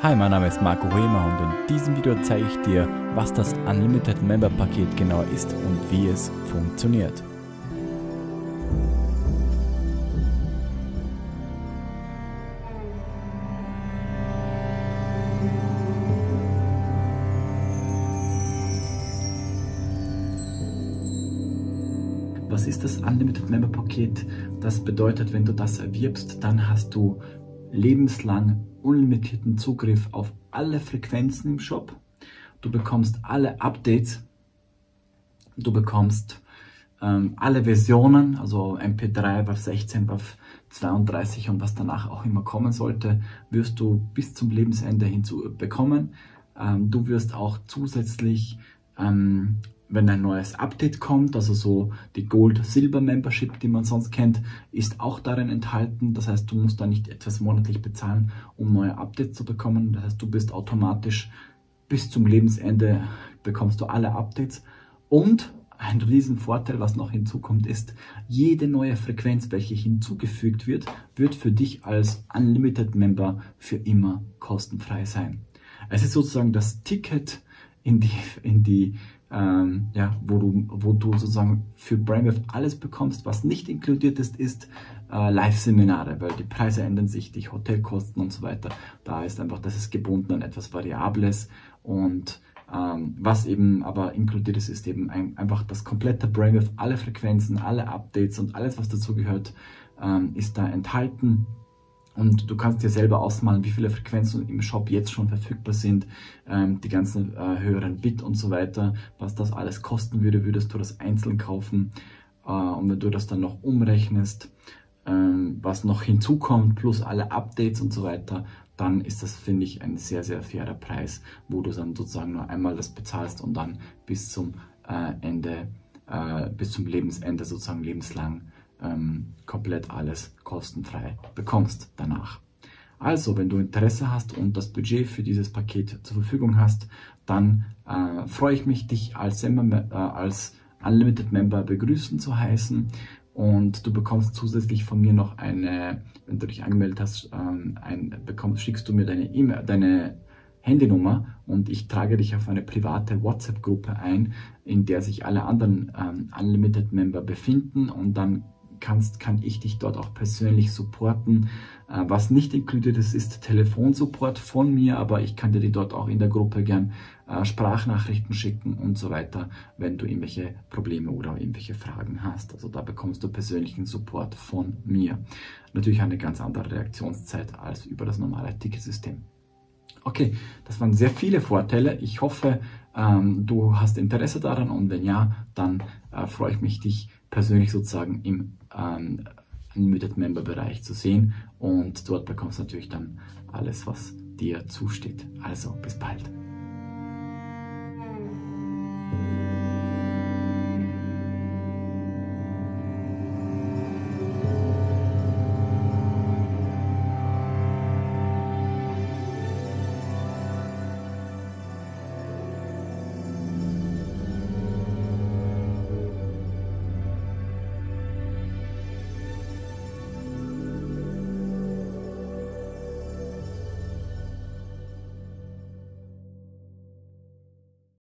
Hi, mein Name ist Marco Rehmer und in diesem Video zeige ich dir, was das Unlimited Member Paket genau ist und wie es funktioniert. Was ist das Unlimited Member Paket? Das bedeutet, wenn du das erwirbst, dann hast du lebenslang unlimitierten Zugriff auf alle Frequenzen im Shop. Du bekommst alle Updates. Du bekommst ähm, alle Versionen, also MP3, WAV 16, WAV 32 und was danach auch immer kommen sollte, wirst du bis zum Lebensende hinzu bekommen. Ähm, du wirst auch zusätzlich ähm, wenn ein neues Update kommt, also so die Gold-Silber-Membership, die man sonst kennt, ist auch darin enthalten. Das heißt, du musst da nicht etwas monatlich bezahlen, um neue Updates zu bekommen. Das heißt, du bist automatisch bis zum Lebensende bekommst du alle Updates. Und ein riesen Vorteil, was noch hinzukommt, ist, jede neue Frequenz, welche hinzugefügt wird, wird für dich als Unlimited Member für immer kostenfrei sein. Es ist sozusagen das Ticket in die, in die ähm, ja, wo du, wo du sozusagen für Brainwave alles bekommst. Was nicht inkludiert ist, ist äh, Live-Seminare, weil die Preise ändern sich, die Hotelkosten und so weiter. Da ist einfach, das ist gebunden an etwas Variables und ähm, was eben aber inkludiert ist, ist eben ein, einfach das komplette Brainwave, alle Frequenzen, alle Updates und alles, was dazugehört, ähm, ist da enthalten. Und du kannst dir selber ausmalen, wie viele Frequenzen im Shop jetzt schon verfügbar sind, ähm, die ganzen äh, höheren Bit und so weiter, was das alles kosten würde, würdest du das einzeln kaufen. Äh, und wenn du das dann noch umrechnest, ähm, was noch hinzukommt, plus alle Updates und so weiter, dann ist das, finde ich, ein sehr, sehr fairer Preis, wo du dann sozusagen nur einmal das bezahlst und dann bis zum äh, Ende, äh, bis zum Lebensende sozusagen lebenslang ähm, komplett alles kostenfrei bekommst danach. Also, wenn du Interesse hast und das Budget für dieses Paket zur Verfügung hast, dann äh, freue ich mich, dich als, äh, als Unlimited Member begrüßen zu heißen. Und du bekommst zusätzlich von mir noch eine, wenn du dich angemeldet hast, ähm, ein, bekommst, schickst du mir deine E-Mail, deine Handynummer und ich trage dich auf eine private WhatsApp-Gruppe ein, in der sich alle anderen ähm, Unlimited Member befinden und dann kannst, kann ich dich dort auch persönlich supporten. Äh, was nicht inkludiert ist, ist Telefonsupport von mir, aber ich kann dir dort auch in der Gruppe gern äh, Sprachnachrichten schicken und so weiter, wenn du irgendwelche Probleme oder irgendwelche Fragen hast. Also da bekommst du persönlichen Support von mir. Natürlich eine ganz andere Reaktionszeit als über das normale Ticketsystem. Okay, das waren sehr viele Vorteile. Ich hoffe, ähm, du hast Interesse daran und wenn ja, dann äh, freue ich mich, dich persönlich sozusagen im ähm, Unlimited Member Bereich zu sehen und dort bekommst du natürlich dann alles, was dir zusteht. Also bis bald.